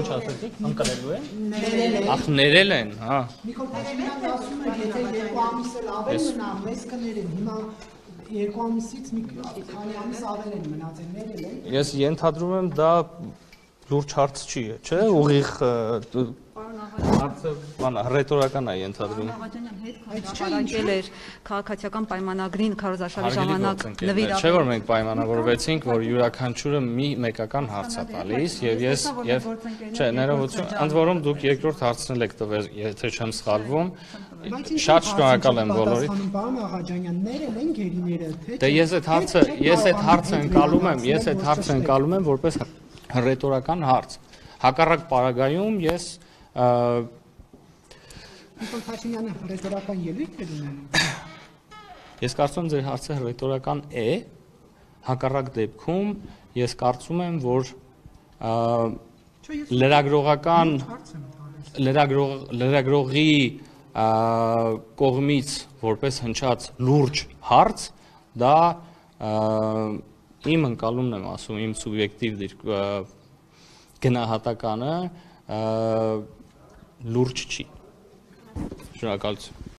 Ինչ ասեցիք, ընկրելու են։ ներել է։ Ախ, ներել են, հա։ Նիկոլ Փաշինյանն ասում է, եթե երկու ամիս էլ ավել մնա, մեզ կներեն։ Հիմա երկու ամիսից մի քանի ամիս ավել են մնացել, ներել են։ Ես ենթադրում եմ դա լուրջ հարց չի, չէ՞, ուղիղ ը, հարցը բանա ռետորական է ենթադրում։ Աղաջանյան հետ քարոզապարակել էր քաղաքացիական պայմանագրին քարոզարշավի Հարգելի ժամանակ գործընկերներ, չէ՞ որ մենք պայմանավորվեցինք, որ յուրաքանչյուրը մի մեկական հարց է տալիս եւ ես եւ չէ, ներողություն, ընդ որում դուք երկրորդ հարցնել եք տվել, եթե չեմ սխալվում։ Շատ շնորհակալ եմ բոլորիդ։ Պարոն Աղաջանյան, ներել են գերիները, թե Դե ես այդ հարցը, ես այդ հարցը ընկալում եմ, ես այդ հարցը ընկալում եմ որպես ռետորական հարց։ Հակառակ պարագայում ես Նիկոլ Փաշինյանը ռետորական ելույթ է ունենում։ ես կարծում եմ ձեր հարցը ռետորական է։ Հակառակ դեպքում ես կարծում եմ, որ լրագրողական լրագրող լրագրողի կողմից որպես հնչած լուրջ հարց դա իմ ընկալումն եմ ասում իմ սուբյեկտիվ գնահատականը լուրջ չի շնորհակալություն